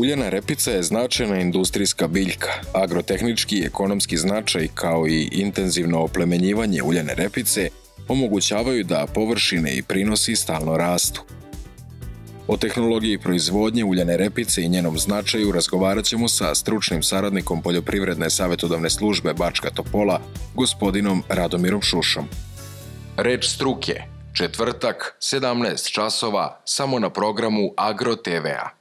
Uljana repica je značajna industrijska biljka. Agrotehnički i ekonomski značaj kao i intenzivno oplemenjivanje uljane repice omogućavaju da površine i prinosi stalno rastu. O tehnologiji proizvodnje uljane repice i njenom značaju razgovarat ćemo sa stručnim saradnikom Poljoprivredne savjetodavne službe Bačka Topola, gospodinom Radomirom Šušom. Reč struke, četvrtak, 17 časova, samo na programu Agro TV-a.